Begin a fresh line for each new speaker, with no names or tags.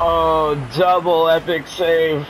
Oh, double epic save.